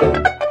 you.